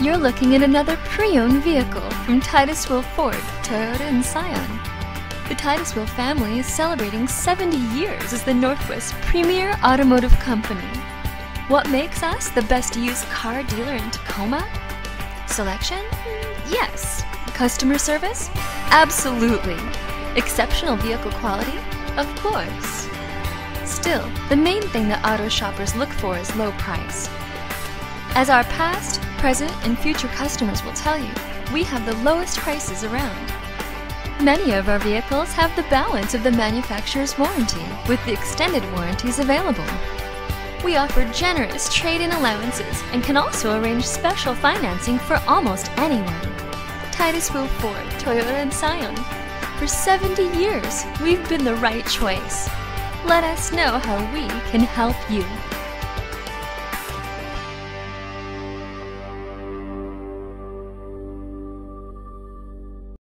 You're looking at another pre-owned vehicle from Titus Will Ford, Toyota, and Scion. The Titus Will family is celebrating 70 years as the Northwest premier automotive company. What makes us the best used car dealer in Tacoma? Selection? Yes. Customer service? Absolutely. Exceptional vehicle quality? Of course. Still, the main thing that auto shoppers look for is low price. As our past, present, and future customers will tell you, we have the lowest prices around. Many of our vehicles have the balance of the manufacturer's warranty, with the extended warranties available. We offer generous trade-in allowances and can also arrange special financing for almost anyone. Titus Will Ford, Toyota, and Scion. For 70 years, we've been the right choice. Let us know how we can help you.